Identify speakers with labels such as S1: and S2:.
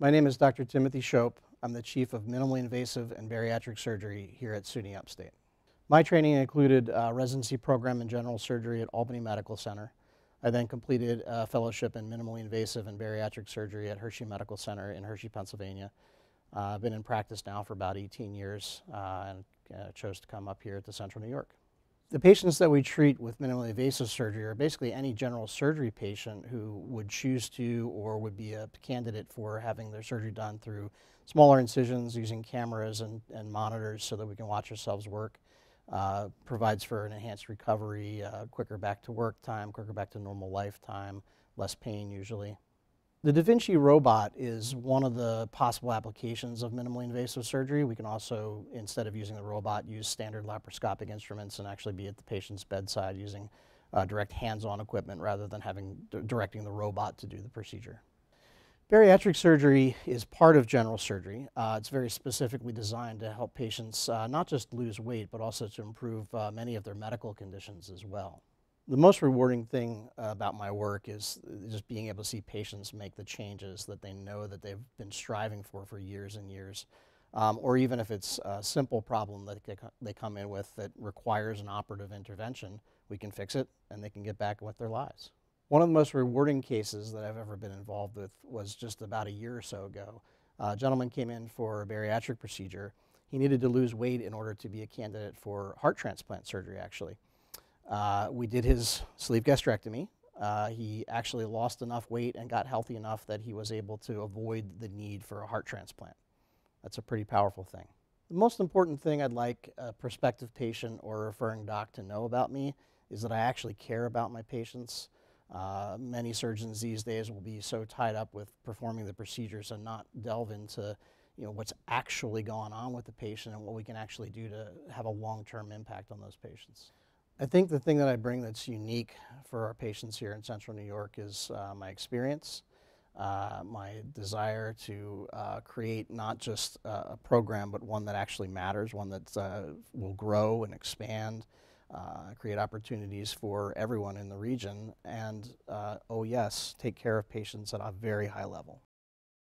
S1: My name is Dr. Timothy Shope. I'm the Chief of Minimally Invasive and Bariatric Surgery here at SUNY Upstate. My training included a residency program in general surgery at Albany Medical Center. I then completed a fellowship in minimally invasive and bariatric surgery at Hershey Medical Center in Hershey, Pennsylvania. Uh, I've been in practice now for about 18 years uh, and uh, chose to come up here to Central New York. The patients that we treat with minimally invasive surgery are basically any general surgery patient who would choose to or would be a candidate for having their surgery done through smaller incisions using cameras and, and monitors so that we can watch ourselves work. Uh, provides for an enhanced recovery, uh, quicker back to work time, quicker back to normal lifetime, less pain usually. The Da Vinci robot is one of the possible applications of minimally invasive surgery. We can also, instead of using the robot, use standard laparoscopic instruments and actually be at the patient's bedside using uh, direct hands-on equipment rather than having directing the robot to do the procedure. Bariatric surgery is part of general surgery. Uh, it's very specifically designed to help patients uh, not just lose weight, but also to improve uh, many of their medical conditions as well the most rewarding thing about my work is just being able to see patients make the changes that they know that they've been striving for for years and years. Um, or even if it's a simple problem that they come in with that requires an operative intervention, we can fix it and they can get back with their lives. One of the most rewarding cases that I've ever been involved with was just about a year or so ago. a gentleman came in for a bariatric procedure. He needed to lose weight in order to be a candidate for heart transplant surgery, actually. Uh, we did his sleeve gastrectomy. Uh, he actually lost enough weight and got healthy enough that he was able to avoid the need for a heart transplant. That's a pretty powerful thing. The most important thing I'd like a prospective patient or referring doc to know about me is that I actually care about my patients. Uh, many surgeons these days will be so tied up with performing the procedures and not delve into you know, what's actually going on with the patient and what we can actually do to have a long-term impact on those patients. I think the thing that I bring that's unique for our patients here in Central New York is uh, my experience, uh, my desire to uh, create not just a program, but one that actually matters, one that uh, will grow and expand, uh, create opportunities for everyone in the region, and, uh, oh yes, take care of patients at a very high level.